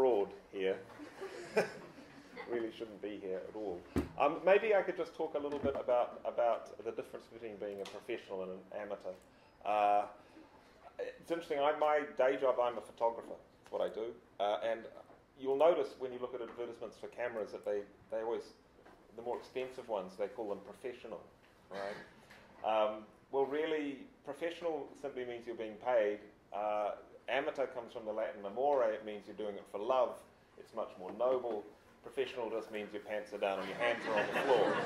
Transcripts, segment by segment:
fraud here. really shouldn't be here at all. Um, maybe I could just talk a little bit about, about the difference between being a professional and an amateur. Uh, it's interesting, I, my day job, I'm a photographer. That's what I do. Uh, and you'll notice when you look at advertisements for cameras that they, they always, the more expensive ones, they call them professional, right? Um, well, really, professional simply means you're being paid. Uh, amateur comes from the Latin amore, it means you're doing it for love. It's much more noble. Professional just means your pants are down and your hands are on the floor.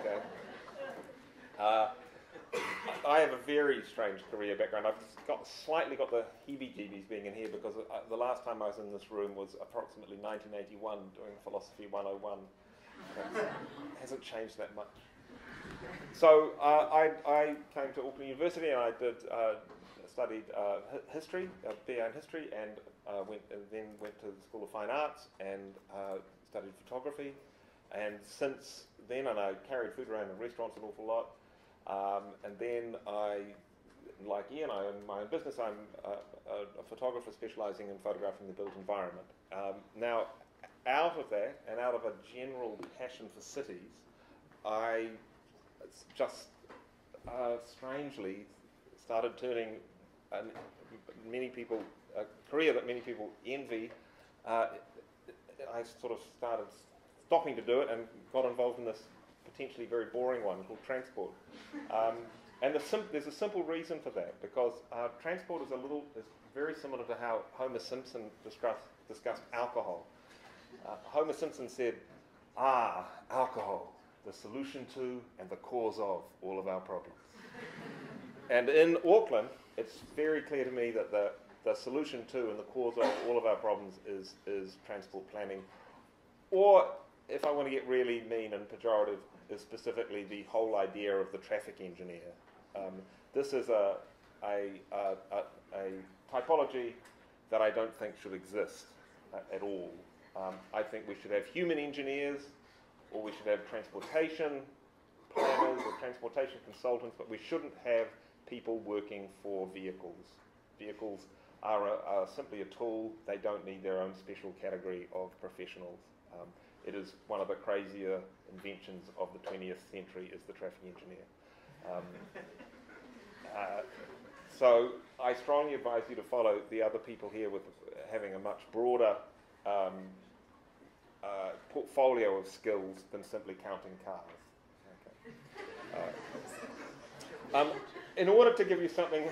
okay. Uh, I have a very strange career background. I've got slightly got the heebie-jeebies being in here because uh, the last time I was in this room was approximately 1981 doing Philosophy 101. It hasn't changed that much. So uh, I, I, came to Auckland University and I did uh, studied uh, history, uh, BA in history, and uh, went and then went to the School of Fine Arts and uh, studied photography. And since then, and I carried food around in restaurants an awful lot. Um, and then I, like Ian, I own my own business. I'm a, a photographer specialising in photographing the built environment. Um, now, out of that, and out of a general passion for cities, I just uh, strangely started turning many people, a career that many people envy. Uh, I sort of started stopping to do it and got involved in this potentially very boring one called transport. Um, and the sim- there's a simple reason for that because uh, transport is a little is very similar to how Homer Simpson discussed, discussed alcohol. Uh, Homer Simpson said, "Ah, alcohol, the solution to and the cause of all of our problems." and in Auckland, it's very clear to me that the the solution to and the cause of all of our problems is is transport planning, or if I want to get really mean and pejorative, is specifically the whole idea of the traffic engineer. Um, this is a, a, a, a, typology that I don't think should exist uh, at all. Um, I think we should have human engineers, or we should have transportation planners or transportation consultants, but we shouldn't have people working for vehicles. Vehicles are, a, are simply a tool, they don't need their own special category of professionals. Um, it is one of the crazier inventions of the 20th century is the traffic engineer. Um, uh, so I strongly advise you to follow the other people here with having a much broader um, uh, portfolio of skills than simply counting cars. Okay. Uh, um, in order to give you something,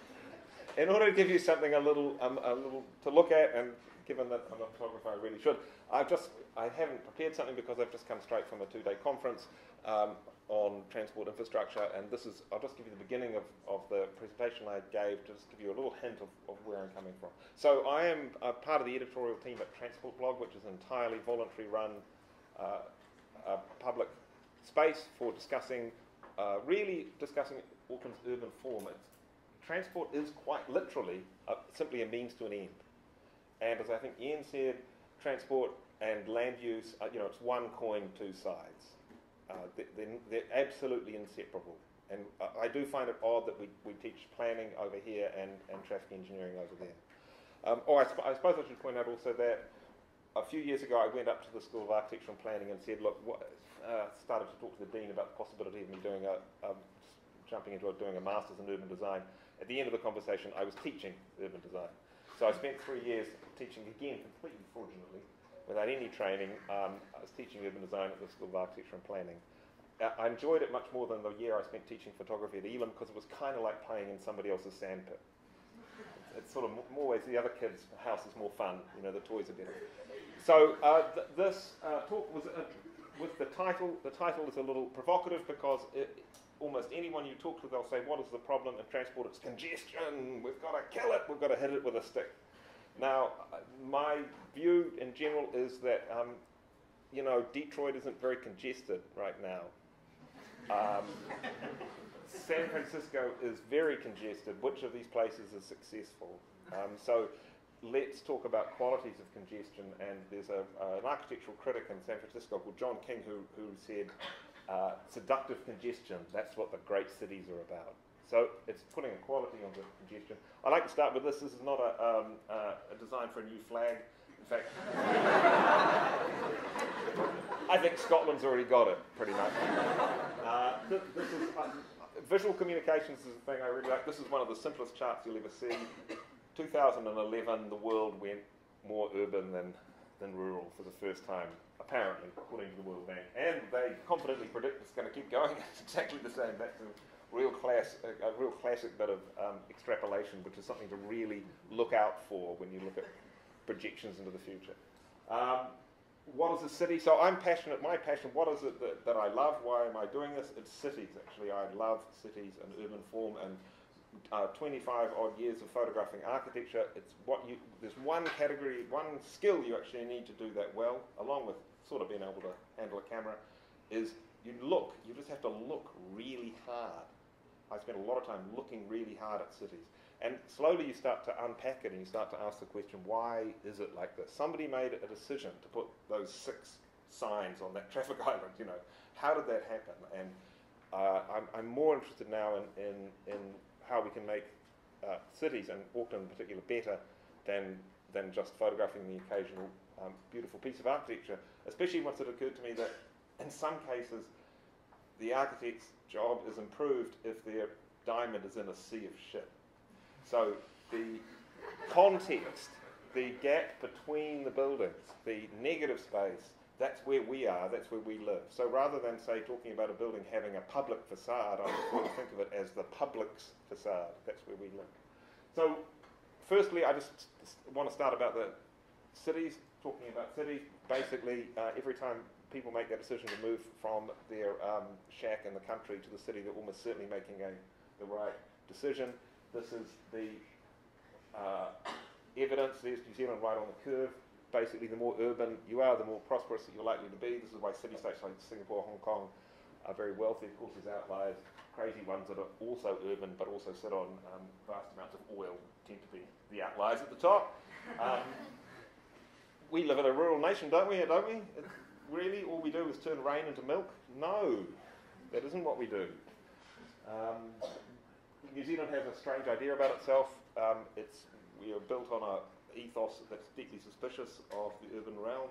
in order to give you something a little, um, a little to look at, and given that I'm not a photographer, I really should. I've just I haven't prepared something because I've just come straight from a two-day conference um, on transport infrastructure, and this is I'll just give you the beginning of, of the presentation I gave to just give you a little hint of, of where I'm coming from. So I am part of the editorial team at Transport Blog, which is an entirely voluntary run uh, public space for discussing, uh, really discussing Auckland's urban form. Transport is quite literally simply a means to an end. And as I think Ian said, transport and land use, uh, you know, it's one coin, two sides. Uh, they're, they're, absolutely inseparable. And I do find it odd that we, we teach planning over here and, and traffic engineering over there. Um, oh, I, sp- I, suppose I should point out also that a few years ago I went up to the School of Architecture and Planning and said, look, what, uh, started to talk to the Dean about the possibility of me doing a, um, jumping into doing a Master's in Urban Design. At the end of the conversation, I was teaching urban design. So I spent three years teaching again, completely fraudulently, without any training. Um, I was teaching urban design at the School of Architecture and Planning. Uh, I enjoyed it much more than the year I spent teaching photography at Elam because it was kind of like playing in somebody else's sandpit. It's, it's sort of more ways the other kids' house is more fun. You know, the toys are better. So uh, th- this uh, talk was uh, with the title. The title is a little provocative because it, almost anyone you talk to, they'll say, "What is the problem in transport? It's congestion. We've got to kill it. We've got to hit it with a stick." Now, my view in general is that, um, you know, Detroit isn't very congested right now. Um, San Francisco is very congested. Which of these places is successful? Um, so let's talk about qualities of congestion. And there's a, uh, an architectural critic in San Francisco called John King who, who said, uh, seductive congestion, that's what the great cities are about. So it's putting a quality on the congestion. I like to start with this. This is not a, um, uh, a design for a new flag. In fact, I think Scotland's already got it, pretty much. Uh, this, this is, uh, visual communications is the thing I really like. This is one of the simplest charts you'll ever see. 2011, the world went more urban than, than rural for the first time, apparently, according to the World Bank. And they confidently predict it's going to keep going. It's exactly the same. That's a real class, a, a real classic bit of um, extrapolation, which is something to really look out for when you look at projections into the future. Um, what is a city? So I'm passionate. My passion. What is it that, that I love? Why am I doing this? It's cities. Actually, I love cities and urban form and uh, 25 odd years of photographing architecture. It's what you. There's one category, one skill you actually need to do that well, along with sort of being able to handle a camera, is you look. You just have to look really hard. I spent a lot of time looking really hard at cities. And slowly you start to unpack it and you start to ask the question, why is it like this? Somebody made a decision to put those six signs on that traffic island, you know. How did that happen? And uh, I'm, I'm, more interested now in, in, in how we can make uh, cities, and Auckland in particular, better than, than just photographing the occasional um, beautiful piece of architecture, especially once it occurred to me that in some cases the architect's job is improved if their diamond is in a sea of shit. So the context, the gap between the buildings, the negative space, that's where we are, that's where we live. So rather than, say, talking about a building having a public facade, I to think of it as the public's facade. That's where we live. So, firstly, I just want to start about the cities, talking about cities. Basically, uh, every time people make that decision to move from their um, shack in the country to the city, they're almost certainly making a, the right decision. This is the uh, evidence. There's New Zealand right on the curve. Basically, the more urban you are, the more prosperous that you're likely to be. This is why city-states like Singapore, Hong Kong are very wealthy. Of course, there's outliers, crazy ones that are also urban but also sit on um, vast amounts of oil tend to be the outliers at the top. Um, we live in a rural nation, don't we? Don't we? Really, all we do is turn rain into milk? No, that isn't what we do. Um, New Zealand has a strange idea about itself. Um, it's, we are built on an ethos that's deeply suspicious of the urban realm.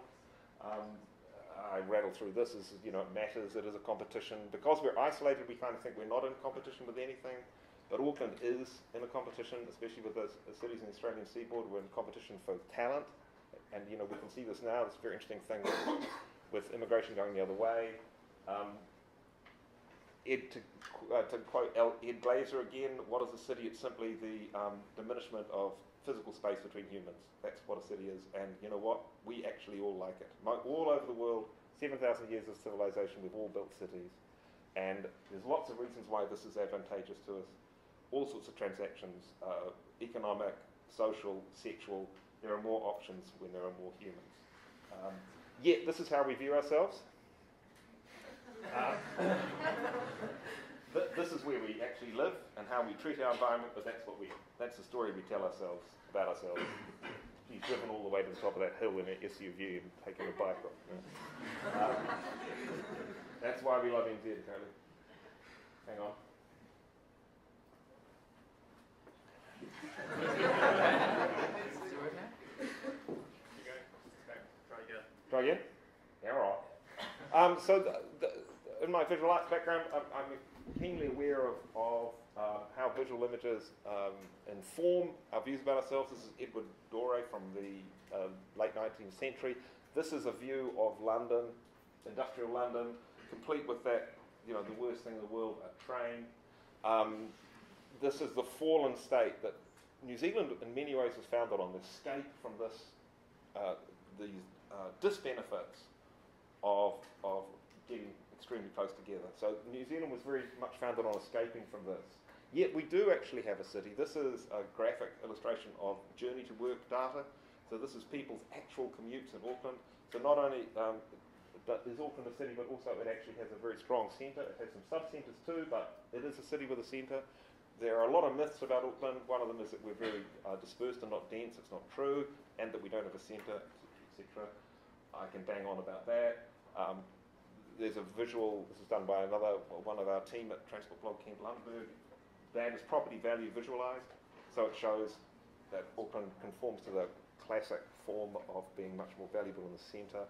Um, I rattle through this as you know it matters. It is a competition because we're isolated. We kind of think we're not in competition with anything, but Auckland is in a competition, especially with the cities in the Australian seaboard. We're in competition for talent, and you know we can see this now. A very interesting thing with, with immigration going the other way. Um, Ed, to, uh, to quote Ed Glaeser again, what is a city? It's simply the um, diminishment of physical space between humans. That's what a city is. And you know what? We actually all like it. All over the world, 7,000 years of civilization, we've all built cities. And there's lots of reasons why this is advantageous to us. All sorts of transactions, uh, economic, social, sexual. There are more options when there are more humans. Um, yet, this is how we view ourselves. Uh, this is where we actually live and how we treat our environment, but that's what we, that's the story we tell ourselves about ourselves. He's driven all the way to the top of that hill in an SUV and taken a bike off. Um, that's why we love NZ, Carly. Hang on. Try again? Yeah, all right. Um, so the, the, in my visual arts background, I'm, I'm keenly aware of, of uh, how visual images um, inform our views about ourselves. This is Edward Doré from the uh, late 19th century. This is a view of London, industrial London, complete with that, you know, the worst thing in the world, a train. Um, this is the fallen state that New Zealand, in many ways, was founded on. The escape from this, uh, these uh, disbenefits of, of getting extremely close together. So New Zealand was very much founded on escaping from this. Yet we do actually have a city. This is a graphic illustration of journey to work data. So this is people's actual commutes in Auckland. So not only um, is Auckland a city, but also it actually has a very strong centre. It has some sub-centres too, but it is a city with a centre. There are a lot of myths about Auckland. One of them is that we're very uh, dispersed and not dense. It's not true, and that we don't have a centre, etc. I can bang on about that. Um, there's a visual, this is done by another, one of our team at Transport Blog, Kent Lundberg. That is property value visualized. So it shows that Auckland conforms to the classic form of being much more valuable in the centre.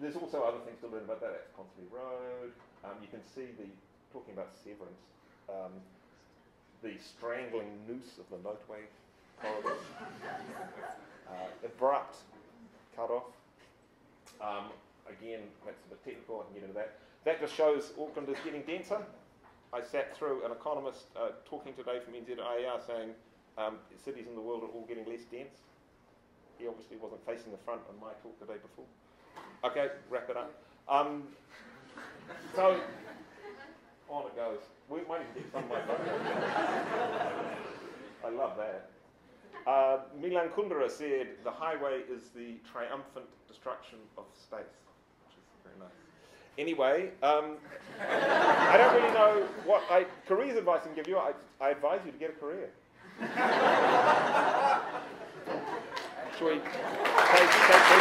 there's also other things to learn about that. That's Consley Road. Um, you can see the, talking about severance, um, the strangling noose of the motorway corridor. uh, abrupt cut off. Um, again, that's a bit technical, I can get into that. That just shows Auckland is getting denser. I sat through an economist uh, talking today from NZIER saying um, cities in the world are all getting less dense. He obviously wasn't facing the front on my talk the day before. Okay, wrap it up. Um, so, on it goes. We might even get some of my I love that. Uh, Milan Kundera said the highway is the triumphant destruction of space, which is very nice. Anyway, um, I don't really know what I, careers advice I can give you. I, I advise you to get a career. Shall we take, take,